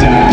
down.